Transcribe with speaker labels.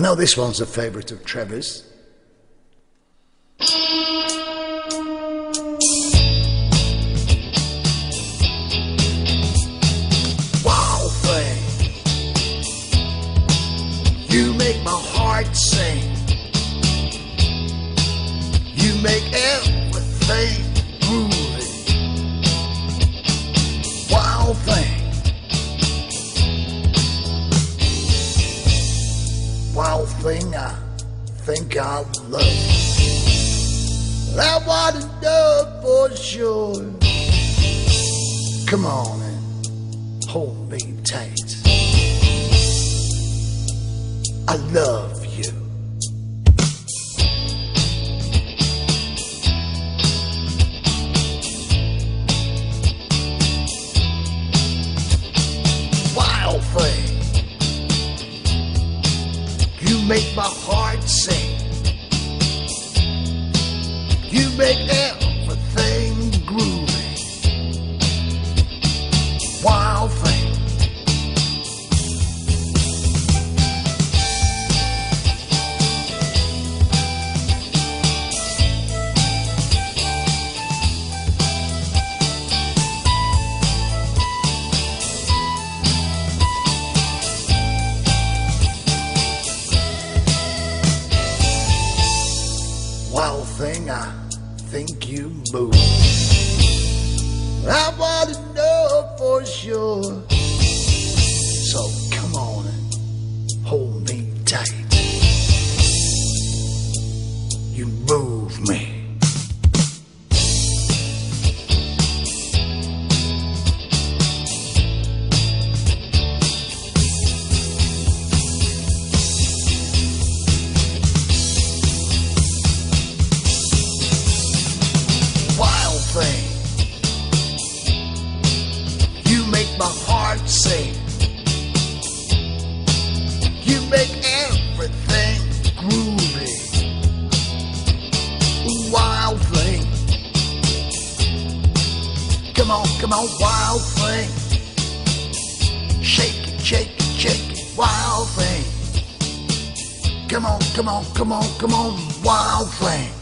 Speaker 1: I know this one's a favourite of Trevor's. Wild thing, you make my heart sing. You make everything thing I think I love. I want know for sure. Come on and hold me tight. I love you. Make my heart sing. You make thing, I think you move. I want to know for sure. Heart. You make everything groovy. Wild thing. Come on, come on, wild thing. Shake it, shake it, shake it, wild thing. Come on, come on, come on, come on, wild thing.